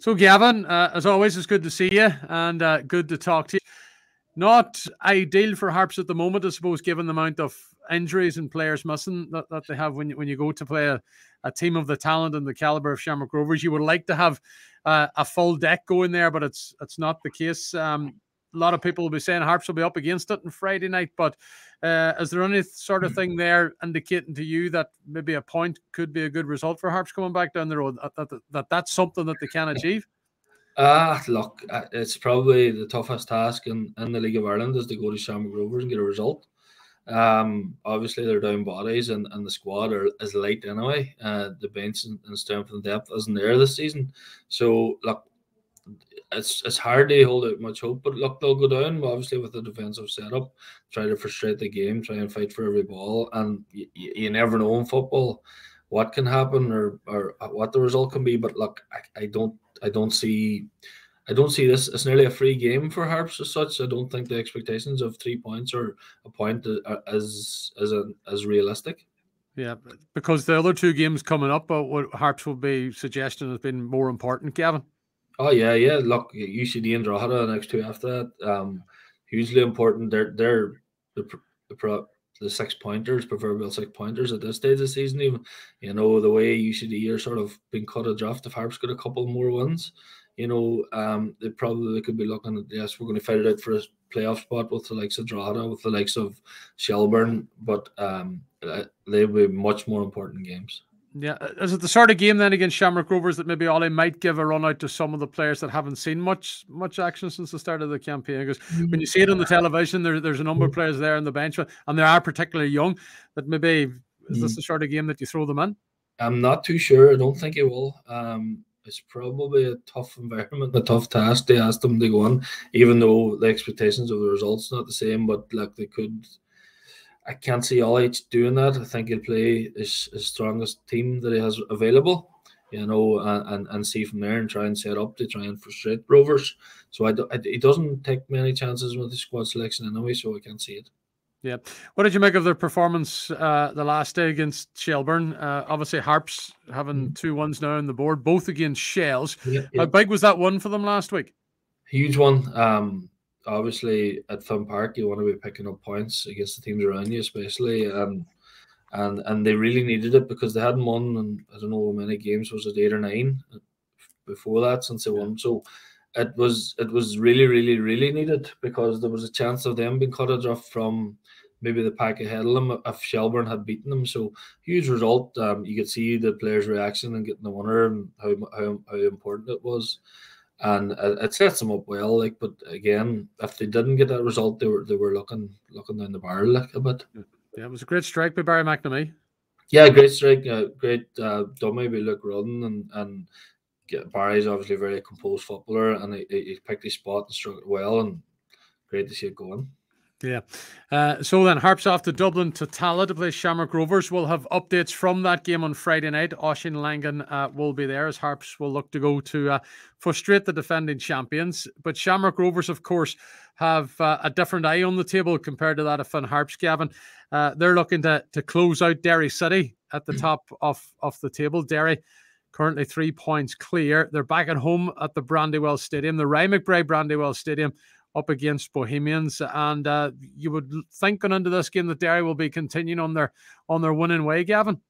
So, Gavin, uh, as always, it's good to see you and uh, good to talk to you. Not ideal for Harps at the moment, I suppose, given the amount of injuries and players missing that, that they have when you, when you go to play a, a team of the talent and the caliber of Shamrock Rovers. You would like to have uh, a full deck going there, but it's it's not the case. Um, a lot of people will be saying Harps will be up against it on Friday night, but uh, is there any sort of thing there indicating to you that maybe a point could be a good result for Harps coming back down the road? That, that, that that's something that they can achieve? Ah, uh, look, it's probably the toughest task in, in the League of Ireland is to go to Shamrock Rovers and get a result. Um, obviously they're down bodies and, and the squad are is light anyway. Uh, the bench and, and strength and depth isn't there this season. So look, it's it's hard to hold out much hope. But look, they'll go down obviously with the defensive setup, try to frustrate the game, try and fight for every ball, and you, you never know in football what can happen or or what the result can be. But look, I, I don't I don't see. I don't see this. It's nearly a free game for Harps as such. I don't think the expectations of three points or a point as as as realistic. Yeah, because the other two games coming up, but what Harps will be suggesting has been more important, Gavin. Oh yeah, yeah. Look, UCD and Drogheda the next two after that, um, hugely important. They're they're the the, the six pointers, proverbial six pointers at this stage of the season. Even you know the way UCD are sort of being cut a draft. If Harps got a couple more wins, you know, um, they probably could be looking at yes, we're going to fight it out for a playoff spot with the likes of Drogheda, with the likes of Shelbourne, but um, uh, they'll be much more important games. Yeah, uh, is it the sort of game then against Shamrock Rovers that maybe Ollie might give a run out to some of the players that haven't seen much much action since the start of the campaign? Because when you see it on the television, there, there's a number of players there on the bench, and they are particularly young. That maybe is this mm. the sort of game that you throw them in? I'm not too sure. I don't think it will. Um, it's probably a tough environment, a tough task to ask them to go on, even though the expectations of the results not the same. But like they could I can't see Ollie doing that. I think he'll play his, his strongest team that he has available, you know, and, and see from there and try and set up to try and frustrate Rovers. So I, do, I he doesn't take many chances with the squad selection anyway, so I can't see it. Yeah. What did you make of their performance uh, the last day against Shelbourne? Uh, obviously, Harps having mm. two ones now on the board, both against Shels. Yeah, yeah. How big was that one for them last week? Huge one. Um, obviously at Finn Park you want to be picking up points against the teams around you, especially and and and they really needed it because they hadn't won and I don't know how many games was it eight or nine before that since they won. So it was it was really really really needed because there was a chance of them being cut off from maybe the pack ahead of them if Shelbourne had beaten them. So huge result. Um, you could see the players' reaction and getting the winner and how, how, how important it was and it sets them up well. Like, but again, if they didn't get that result, they were they were looking looking down the barrel like a bit. Yeah, it was a great strike by Barry McNamee. Yeah, great strike, uh, great uh, dummy by Luke Rudden, and and yeah, Barry's obviously a very composed footballer, and he, he picked his spot and struck it well, and great to see it going. Yeah. Uh, so then, Harps off to Dublin to Tallaght to play Shamrock Rovers. We'll have updates from that game on Friday night. Oisin Langan uh, will be there as Harps will look to go to uh, frustrate the defending champions. But Shamrock Rovers, of course, have uh, a different eye on the table compared to that of Finn Harps, Gavin. Uh, they're looking to, to close out Derry City at the mm. top of, of the table. Derry currently three points clear. They're back at home at the Brandywell Stadium, the Ryan McBride Brandywell Stadium up against Bohemians. And uh, you would think going into this game that Derry will be continuing on their on their winning way, Gavin.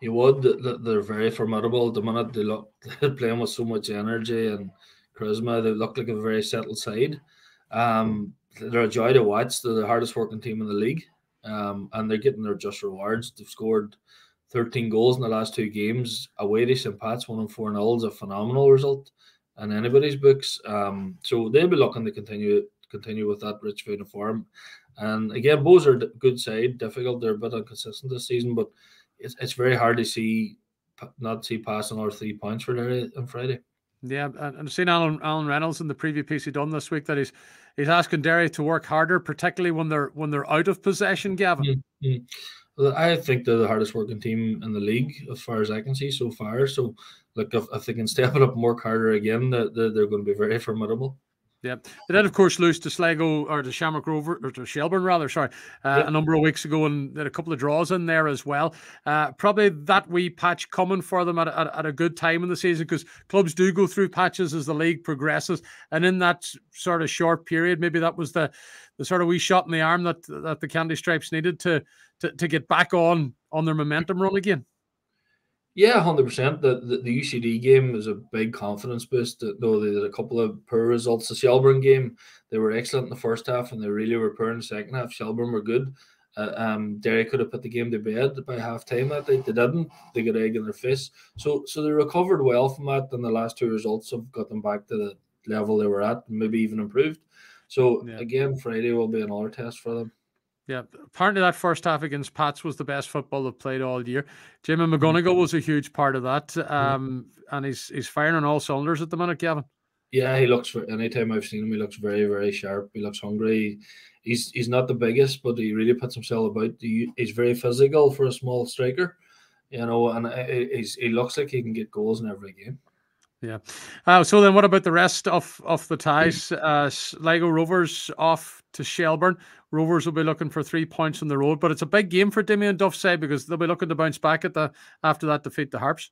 You would. They're very formidable. The minute they look they're playing with so much energy and charisma, they look like a very settled side. Um, they're a joy to watch. They're the hardest working team in the league, um, and they're getting their just rewards. They've scored 13 goals in the last two games. Away to St. Pat's, one and four nil is a phenomenal result in anybody's books. Um, so they'll be looking to continue continue with that rich vein of form. And again, Bohs are good side, difficult. They're a bit inconsistent this season, but it's, it's very hard to see not see passing or three points for Derry on Friday. Yeah, and I've seen Alan Alan Reynolds in the preview piece he done this week that he's he's asking Derry to work harder, particularly when they're when they're out of possession. Gavin, mm-hmm. well, I think they're the hardest working team in the league as far as I can see so far. So look, if, if they can step it up more harder again, they're, they're going to be very formidable. Yeah, they then of course, lose to Sligo or to Shamrock Rover or to Shelbourne rather. Sorry, uh, a number of weeks ago, and a couple of draws in there as well. Uh, probably that wee patch coming for them at, at, at a good time in the season because clubs do go through patches as the league progresses, and in that sort of short period, maybe that was the the sort of wee shot in the arm that that the Candy Stripes needed to to, to get back on on their momentum run again. Yeah, hundred percent. The, the the UCD game is a big confidence boost. Though they did a couple of poor results. The Shelbourne game, they were excellent in the first half, and they really were poor in the second half. Shelbourne were good. Uh, um, Derry could have put the game to bed by half time that day. They didn't. They got egg in their face. So so they recovered well from that. And the last two results have got them back to the level they were at, maybe even improved. So yeah. again, Friday will be another test for them. Yeah, apparently that first half against Pats was the best football they've played all year. Jamie McGonigle was a huge part of that, um, and he's he's firing on all cylinders at the minute, Gavin. Yeah, he looks for anytime I've seen him, he looks very very sharp. He looks hungry. He's he's not the biggest, but he really puts himself about. He, he's very physical for a small striker, you know, and he's, he looks like he can get goals in every game. Yeah. Uh, so then, what about the rest of of the ties? Uh, Sligo Rovers off to Shelbourne. Rovers will be looking for three points on the road, but it's a big game for Damien Duff's side because they'll be looking to bounce back at the after that defeat the Harps.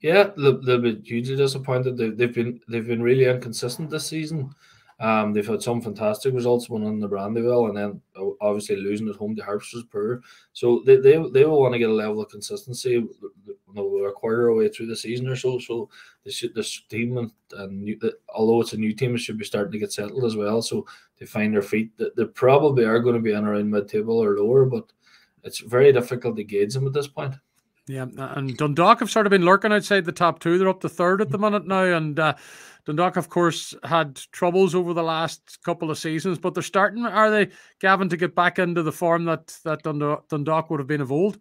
Yeah, they'll, be hugely disappointed. They, they've been they've been really inconsistent this season. Um, they've had some fantastic results, one on the Brandywell, and then obviously losing at home to Harps was poor. So they, they, they will want to get a level of consistency. You know, a quarter away through the season or so. So this this team and, and new, although it's a new team, it should be starting to get settled as well. So they find their feet. They probably are going to be in around mid table or lower, but it's very difficult to gauge them at this point. Yeah, and Dundalk have sort of been lurking outside the top two. They're up to third at the minute now, and uh, Dundalk, of course, had troubles over the last couple of seasons, but they're starting. Are they, Gavin, to get back into the form that that Dundalk would have been of old?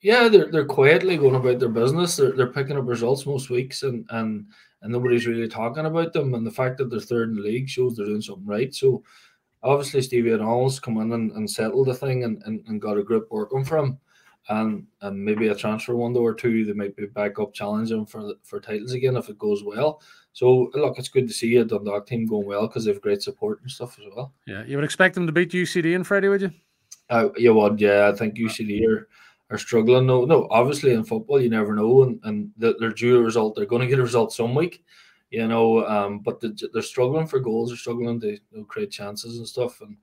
Yeah, they're they're quietly going about their business. They're they're picking up results most weeks, and and and nobody's really talking about them. And the fact that they're third in the league shows they're doing something right. So obviously Stephen O'Donnell's come in and, and settled the thing and, and, and got a group working for him and and maybe a transfer window or two, they might be back up challenging for for titles again if it goes well. So look, it's good to see a Dundalk team going well because they have great support and stuff as well. Yeah, you would expect them to beat UCD on Friday, would you? Uh, you would, yeah. I think UCD are, are struggling. No, no. Obviously, in football, you never know, and and they're due a result. They're going to get a result some week, you know. Um, but they're struggling for goals. They're struggling to you know, create chances and stuff, and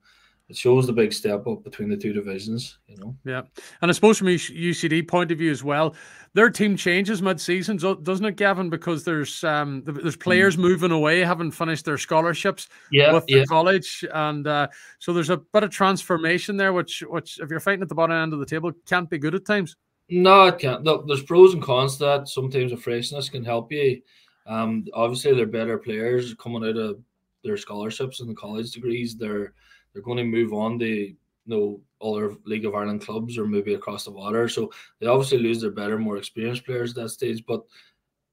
it shows the big step up between the two divisions, you know. Yeah, and I suppose from a UCD point of view as well, their team changes mid-season, doesn't it, Gavin? Because there's um there's players mm. moving away, haven't finished their scholarships yeah, with yeah. the college, and uh, so there's a bit of transformation there, which which if you're fighting at the bottom end of the table, can't be good at times. No, it can't. Look, there's pros and cons to that. Sometimes a freshness can help you. Um, obviously, they're better players coming out of their scholarships and the college degrees. They're they're going to move on to you know other League of Ireland clubs or maybe across the water. So they obviously lose their better, more experienced players at that stage. But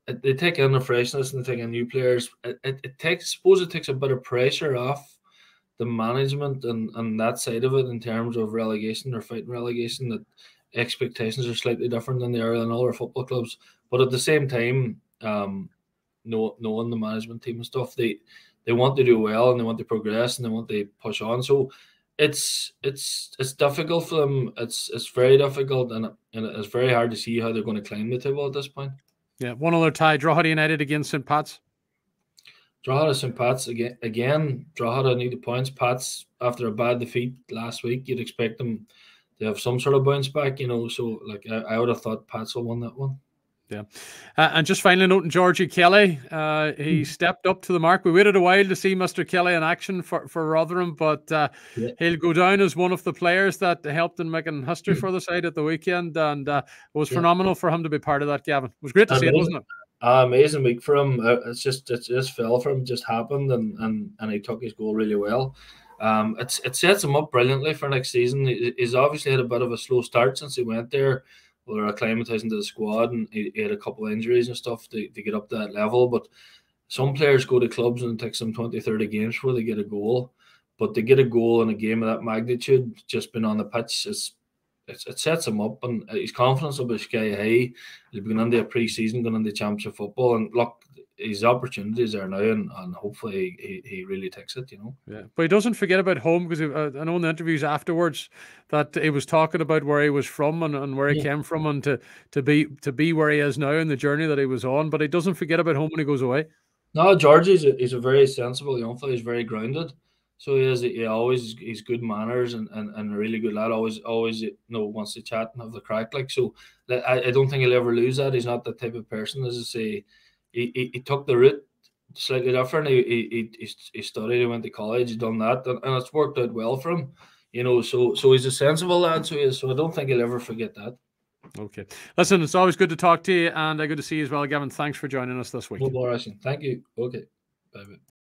they take in the freshness and they take in new players. It, it, it takes, suppose, it takes a bit of pressure off the management and, and that side of it in terms of relegation or fighting relegation. That expectations are slightly different than they are in other football clubs. But at the same time, um, know, knowing the management team and stuff, they they want to do well and they want to progress and they want to push on. So it's it's it's difficult for them. It's it's very difficult and, and it's very hard to see how they're going to climb the table at this point. Yeah, one other tie. Drogheda United against St. Pat's. Drogheda St. Pat's again. Again, Drogheda need the points. Pats after a bad defeat last week, you'd expect them to have some sort of bounce back. You know, so like I, I would have thought Pats will win that one. Yeah. Uh, and just finally noting Georgie Kelly, uh, he mm. stepped up to the mark. We waited a while to see Mr. Kelly in action for, for Rotherham, but uh, yeah. he'll go down as one of the players that helped in making history mm. for the side at the weekend. And uh, it was yeah. phenomenal for him to be part of that, Gavin. It was great to amazing. see it, wasn't it? Uh, amazing week for him. Uh, it's just it just fell for him, just happened, and and, and he took his goal really well. Um, it's, it sets him up brilliantly for next season. He's obviously had a bit of a slow start since he went there were acclimatizing to the squad and he, he, had a couple injuries and stuff to, to get up to that level. But some players go to clubs and it takes them 20, 30 games before they get a goal. But to get a goal in a game of that magnitude, just been on the pitch, is it, it sets him up and his confidence will be sky high. He's been into a pre season, going into championship football. And look, his opportunities are now, and, and hopefully he, he really takes it. You know. Yeah, but he doesn't forget about home because uh, I know in the interviews afterwards that he was talking about where he was from and, and where he yeah. came from, and to to be to be where he is now and the journey that he was on. But he doesn't forget about home when he goes away. No, George is a, he's a very sensible young fellow. He's very grounded. So he has he always he's good manners and, and, and a really good lad. Always always you know wants to chat and have the crack like so. I, I don't think he'll ever lose that. He's not the type of person as I say. He, he, he took the route slightly different. He, he, he, he studied. He went to college. He done that, and, and it's worked out well for him. You know, so so he's a sensible lad. So he is. So I don't think he'll ever forget that. Okay. Listen, it's always good to talk to you and uh, good to see you as well, Gavin. Thanks for joining us this week. No more, Thank you. Okay. Bye bye.